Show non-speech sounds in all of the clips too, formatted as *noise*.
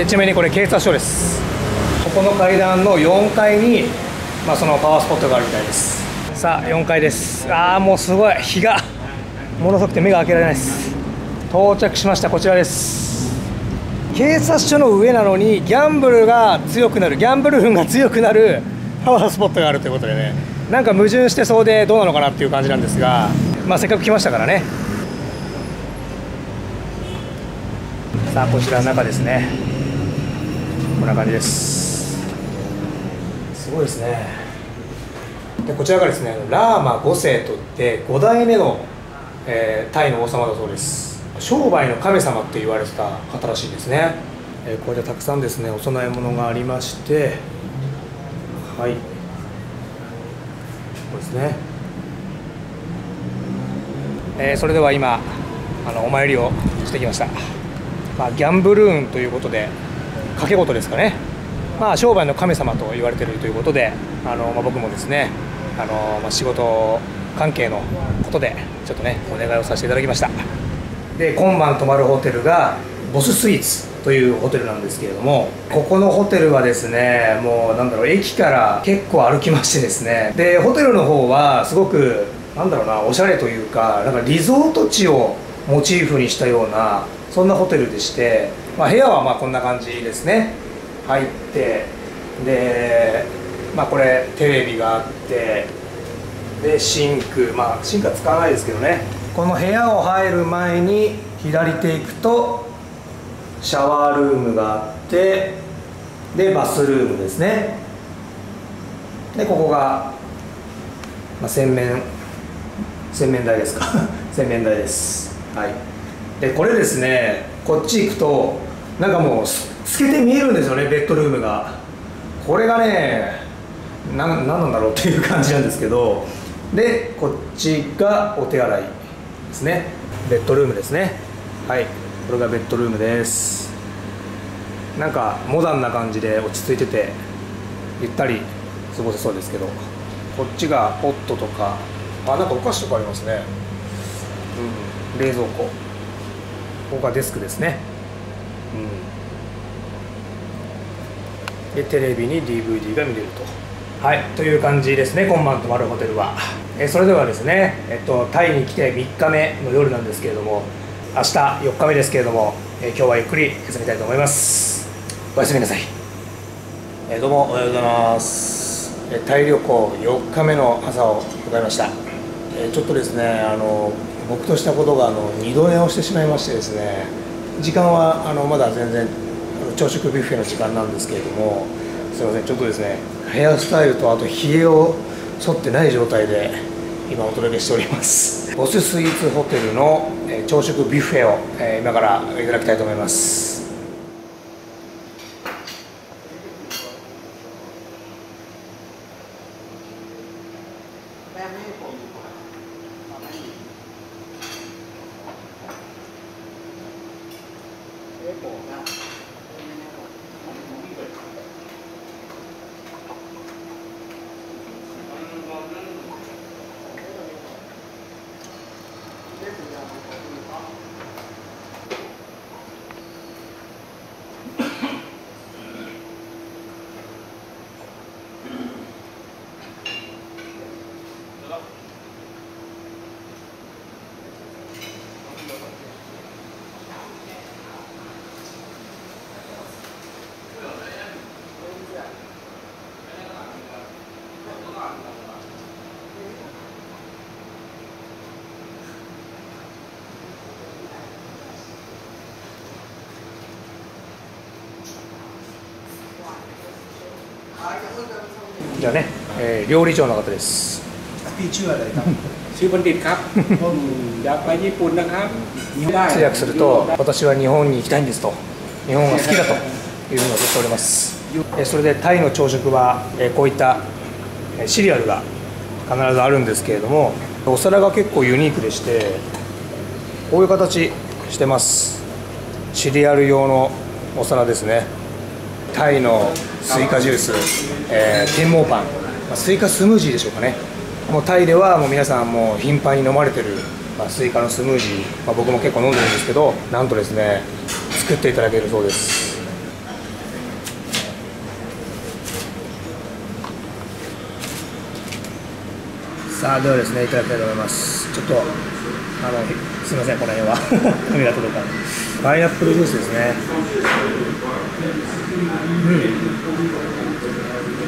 でちなみにこれ警察署です。ここの階段の4階に、まあ、そのパワースポットがあるみたいです。さあ4階です。ああもうすごい。日がものすごくて目が開けられないです。到着しました。こちらです。警察署の上なのにギャンブルが強くなる。ギャンブル運が強くなるパワースポットがあるということでね。なんか矛盾してそうでどうなのかなっていう感じなんですがまあせっかく来ましたからね。さあこちらの中ですね。こんな感じです。すごいですね。でこちらがですねラーマ5世といって5代目の、えータイの王様だそうです。商売の神様って言われてた方らしいですね、えーこれでたくさんですねお供え物がありましてはい。ですね、えーそれでは今あのお参りをしてきました、まあ、ギャンブルーンということで賭け事ですかね。まあ、商売の神様と言われているということであの、まあ、僕もですねあの、まあ、仕事関係のことでちょっとねお願いをさせていただきました。で今晩泊まるホテルがボススイーツ。というホテルなんですけれどもここのホテルはですねもうなんだろう駅から結構歩きましてですね。でホテルの方はすごくなんだろうなおしゃれというかなんかリゾート地をモチーフにしたようなそんなホテルでして、まあ、部屋はまこんな感じですね。入ってでまあこれテレビがあってでシンクまあシンクは使わないですけどね。この部屋を入る前に左手行くとシャワールームがあってでバスルームですね。でここが、まあ、洗面洗面台ですか？*laughs* 洗面台です。はい。でこれですねこっち行くとなんかもう透けて見えるんですよねベッドルームが。これがねななんなんだろうっていう感じなんですけどでこっちがお手洗いですね。ベッドルームですね。はい。これがベッドルームです。なんかモダンな感じで落ち着いててゆったり過ごせそうですけどこっちがポットとかあなんかお菓子とかありますね。うん冷蔵庫。ここがデスクですね。うん。でテレビに DVD が見れると。はいという感じですね今晩泊まるホテルは。えそれではですね、えっと、タイに来て3日目の夜なんですけれども明日4日目ですけれども、え今日はゆっくり休みたいと思います。おやすみなさい。えーどうもおはようございます、えータイ旅行4日目の朝を迎えました、えーちょっとですねあの僕としたことがあの二度寝をしてしまいましてですね時間はあのまだ全然あの朝食ビュッフェの時間なんですけれどもすいませんちょっとですねヘアスタイルとあとひげを剃ってない状態で今お届けしております。ボススイーツホテルの、朝食ビュッフェを、今からいただきたいと思います。じゃあね、えー、料理長の方です。通訳 *laughs* すると私は日本に行きたいんですと。日本が好きだというふうに言っっております。それでタイの朝食はこういったシリアルが必ずあるんですけれどもお皿が結構ユニークでしてこういう形してます。シリアル用のお皿ですね。タイのスイカジュース、えーแตงโมปั่น、まあスイカスムージーでしょうかね。もうタイではもう皆さんもう頻繁に飲まれてる、まあ、スイカのスムージー、まあ、僕も結構飲んでるんですけどなんとですね作っていただけるそうです。さあではですねいただきたいと思います。ちょっとあのすいませんこの辺は。*laughs* カメラ届かないパイナップルジュースですね。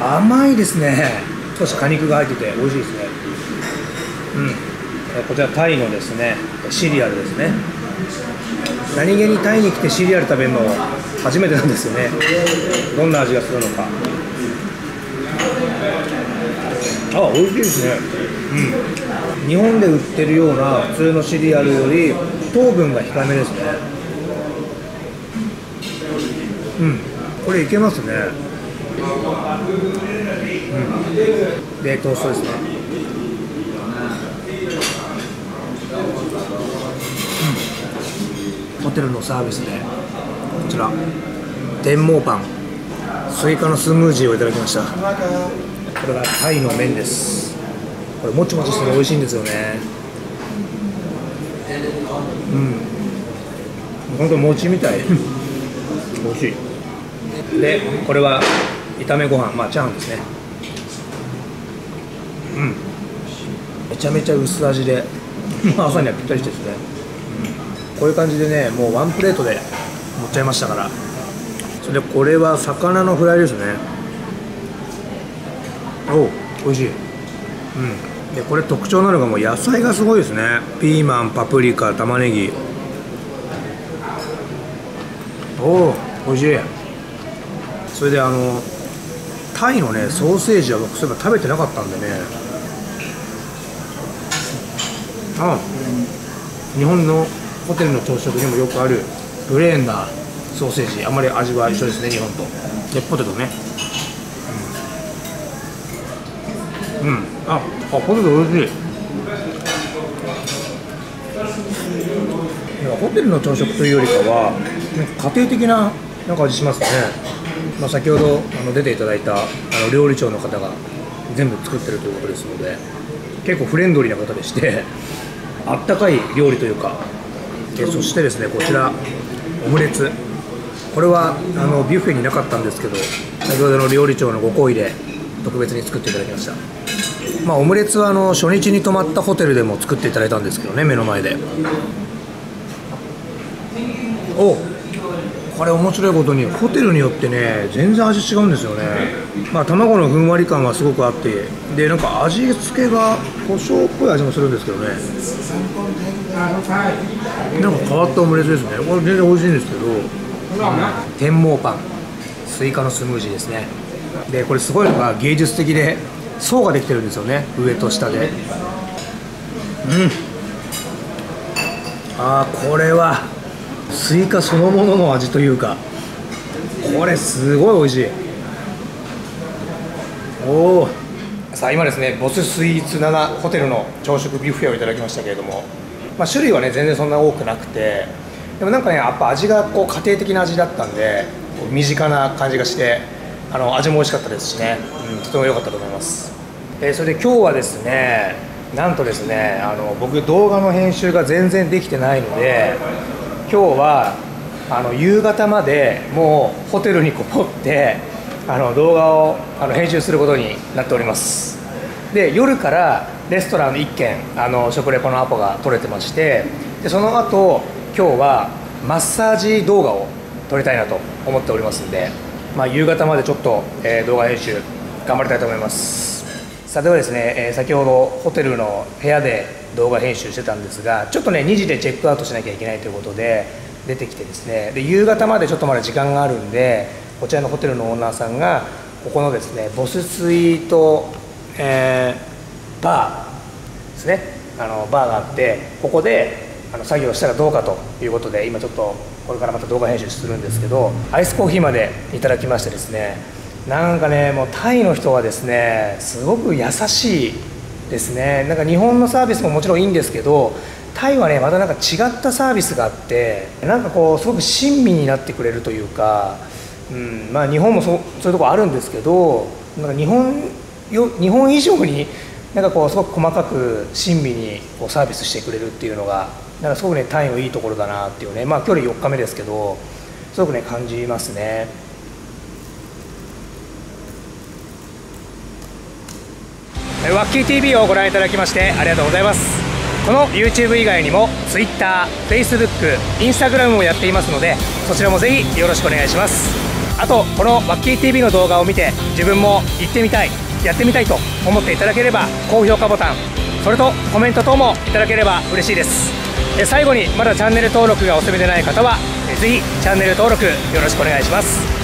うん。甘いですね。少し果肉が入ってて美味しいですね。うん。こちらタイのですねシリアルですね。何気にタイに来てシリアル食べるの初めてなんですよね。どんな味がするのか。あ美味しいですね。うん。日本で売ってるような普通のシリアルより糖分が控えめですね。うん。これいけますね。うん。冷凍ストですね。ホテルのサービスでこちら。天毛パン。スイカのスムージーをいただきました。これがタイの麺です。これもちもちしてて美味しいんですよね。うん。本当餅みたい。美味しい。でこれは炒めご飯。まあチャーハンですね。うん。めちゃめちゃ薄味で。*laughs* 朝にはぴったりしてですね。こういう感じでねもうワンプレートで持っちゃいましたから。それでこれは魚のフライですねお美味しい。うん。でこれ特徴なのがもう野菜がすごいですね。ピーマンパプリカ玉ねぎ。おお美味しい。それであのタイのねソーセージは僕そういえば食べてなかったんでね。あ日本のホテルの朝食にもよくあるプレーンなソーセージ。あんまり味は一緒ですね日本と。でポテトねうん、うん、ああポテト美味しい。ホテルの朝食というよりかは家庭的ななんか味しますね、まあ、先ほどあの出ていただいたあの料理長の方が全部作ってるということですので結構フレンドリーな方でしてあったかい料理というかえそしてですねこちらオムレツ。これはあのビュッフェになかったんですけど先ほどの料理長のご厚意で特別に作っていただきました。まあオムレツはあの初日に泊まったホテルでも作っていただいたんですけどね目の前で。おこれ面白いことにホテルによってね全然味違うんですよね。まあ卵のふんわり感はすごくあってでなんか味付けが胡椒っぽい味もするんですけどね。なんか変わったオムレツですね。これ全然美味しいんですけど。แตงโมปั่น。スイカのスムージーですね。でこれすごいのが芸術的で層ができてるんですよね。上と下で。うん。あーこれはスイカそのものの味というかこれすごい美味しい。おおさあ今ですねボススイーツ7ホテルの朝食ビュッフェをいただきましたけれども、まあ、種類はね全然そんな多くなくてでもなんかねやっぱ味がこう家庭的な味だったんで身近な感じがしてあの味も美味しかったですしね、うん、とても良かったと思います、えーそれで今日はですねなんとですねあの僕動画の編集が全然できてないので今日はあの夕方までもうホテルにこもってあの動画をあの編集することになっております。で夜からレストラン1軒あの食レポのアポが取れてましてでその後今日はマッサージ動画を撮りたいなと思っておりますんで、まあ、夕方までちょっと、えー動画編集頑張りたいと思います。さあではですね、えー先ほどホテルの部屋で動画編集してたんですがちょっとね2時でチェックアウトしなきゃいけないということで出てきてですね。で夕方までちょっとまだ時間があるんでこちらのホテルのオーナーさんがここのですねボススイート、えーバーですね。あのバーがあってここであの作業したらどうかということで今ちょっとこれからまた動画編集するんですけどアイスコーヒーまでいただきましてですねなんかねもうタイの人はですねすごく優しいですね。なんか日本のサービスももちろんいいんですけどタイはねまたなんか違ったサービスがあってなんかこうすごく親身になってくれるというか、うんまあ、日本もそうそういうとこあるんですけどなんか日本よ日本以上になんかこうすごく細かく親身にこうサービスしてくれるっていうのがなんかすごくね単位のいいところだなっていうねまあ距離4日目ですけどすごくね感じますね。ワッキー TV をご覧いただきましてありがとうございます。この YouTube 以外にも Twitter、Facebook、Instagram もやっていますのでそちらもぜひよろしくお願いします。あとこのワッキー TV の動画を見て自分も行ってみたいやってみたいと思っていただければ高評価ボタンそれとコメント等もいただければ嬉しいです。最後にまだチャンネル登録がお済みでない方はぜひチャンネル登録よろしくお願いします。